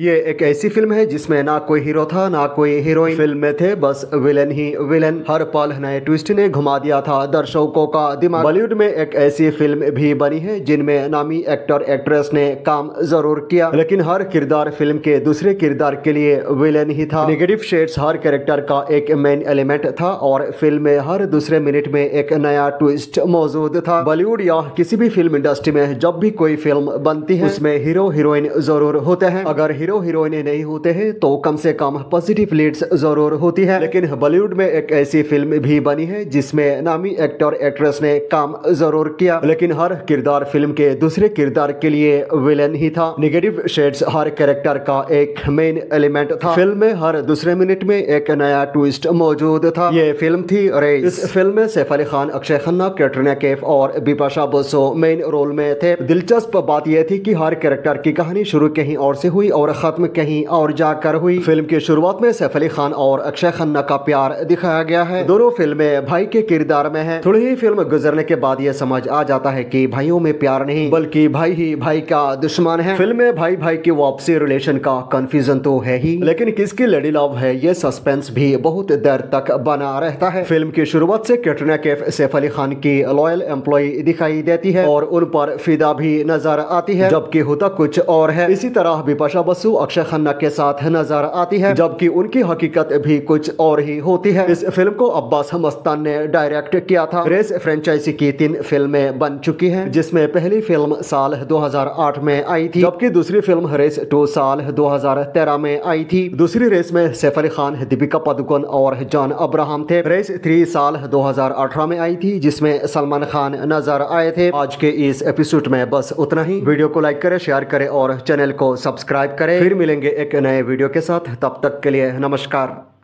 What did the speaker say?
ये एक ऐसी फ़िल्म है जिसमें ना कोई हीरो था, ना कोई हीरोइन। फ़िल्म में थे बस विलन ही विलन। हर पल नए ट्विस्ट ने घुमा दिया था दर्शकों का दिमाग। बॉलीवुड में एक ऐसी फ़िल्म भी बनी है जिनमें नामी एक्टर, एक्ट्रेस ने काम ज़रूर किया। लेकिन हर किरदार फ़िल्म के दूसरे किरदार के लिए विलन ही था। निगेटिव शेड्स हर कैरेक्टर का एक मेन एलिमेंट था और फ़िल्म में हर दूसरे मिनट में एक नया ट्विस्ट मौजूद था। बॉलीवुड या किसी भी फ़िल्म इंडस्ट्री में जब भी कोई फ़िल्म बनती है, उसमें हीरो हीरोइन ज़रूर होते हैं। अगर हीरो हीरोइन नहीं होते हैं तो कम से कम पॉजिटिव लीड्स ज़रूर होती है। लेकिन बॉलीवुड में एक ऐसी फ़िल्म भी बनी है, जिसमें नामी एक्टर एक्ट्रेस ने काम ज़रूर किया। लेकिन हर किरदार फ़िल्म के दूसरे किरदार के लिए विलन ही था। निगेटिव शेड्स हर कैरेक्टर का एक मेन एलिमेंट था। फ़िल्म में हर दूसरे मिनट में एक नया ट्विस्ट मौजूद था। ये फ़िल्म थी रेस इस फ़िल्म में सैफ अली खान, अक्षय खन्ना, कैटरीना कैफ और बिपाशा बसो मेन रोल में थे। दिलचस्प बात यह थी कि हर कैरेक्टर की कहानी शुरू कहीं और से हुई और खत्म कहीं और जाकर हुई। फ़िल्म की शुरुआत में सैफ अली खान और अक्षय खन्ना का प्यार दिखाया गया है। दोनों फ़िल्में भाई के किरदार में है। थोड़ी ही फ़िल्म गुजरने के बाद यह समझ आ जाता है कि भाइयों में प्यार नहीं, बल्कि भाई ही भाई का दुश्मन है। फ़िल्म में भाई भाई की वापसी, रिलेशन का कंफ्यूजन तो है ही। लेकिन किसकी लेडी लव है, ये सस्पेंस भी बहुत देर तक बना रहता है। फ़िल्म की शुरुआत से कैटरीना कैफ, सैफ अली खान की लॉयल एम्प्लॉय दिखाई देती है और उन पर फिदा भी नज़र आती है, जबकि होता कुछ और है। इसी तरह बिपाशा बसु अक्षय खन्ना के साथ नज़र आती है, जबकि उनकी हकीकत भी कुछ और ही होती है। इस फ़िल्म को अब्बास मस्तान ने डायरेक्ट किया था। रेस फ्रेंचाइजी की तीन फ़िल्में बन चुकी हैं, जिसमें पहली फ़िल्म साल 2008 में आई थी, जबकि दूसरी फ़िल्म रेस टू साल 2013 में आई थी। दूसरी रेस में सैफ अली खान, दीपिका पादुकोण और जॉन अब्राहम थे। रेस थ्री साल 2018 में आई थी, जिसमें सलमान खान नज़र आए थे। आज के इस एपिसोड में बस उतना ही। वीडियो को लाइक करें, शेयर करें और चैनल को सब्सक्राइब करें। फिर मिलेंगे एक नए वीडियो के साथ। तब तक के लिए नमस्कार।